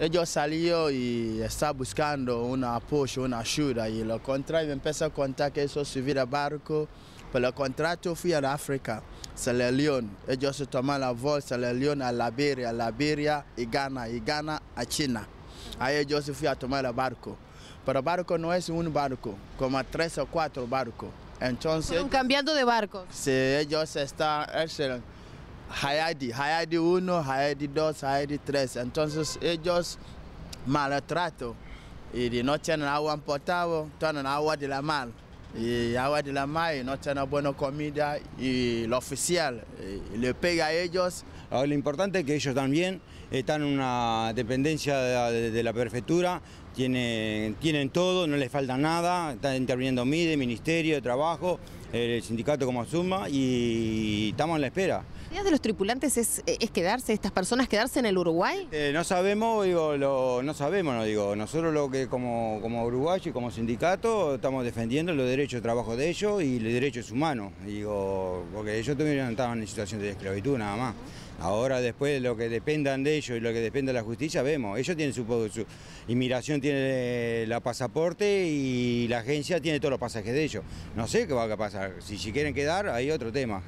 ellos salió y está buscando un apoyo, una ayuda y lo contrario empezó a contar que eso subir a barco, pero el contrato fui a África, Sierra León, ellos se toman la voz, Sierra León a Liberia, Liberia y Ghana, y Ghana a China. Ahí ellos se fui a tomar el barco, pero el barco no es un barco, como tres o cuatro barcos. Entonces, Fueron cambiando de barcos. si ellos están, Hayadi, Hayadi 1, Hayadi 2, Hayadi 3. Entonces ellos maltrato y no tienen agua potable, tienen agua de la mar. Y agua de la mar y no tienen buena comida y lo oficial le pega a ellos. Lo importante es que ellos también están en una dependencia de, de la prefectura, tienen, tienen todo, no les falta nada, están interviniendo MIDE, Ministerio de Trabajo, el sindicato como Suma y estamos en la espera. ¿La idea de los tripulantes es, es quedarse, estas personas quedarse en el Uruguay? Eh, no sabemos, digo, lo- no sabemos, no digo, nosotros lo que como, como uruguayo y como sindicato estamos defendiendo los derechos de trabajo de ellos y los derechos humanos, digo, porque ellos tuvieron, estaban en situación de esclavitud nada más. Ahora después lo que dependan de ellos y lo que dependa de la justicia, vemos, ellos tienen su, su inmigración, tiene la pasaporte y la agencia tiene todos los pasajes de ellos. No sé qué va a pasar, si, si quieren quedar hay otro tema.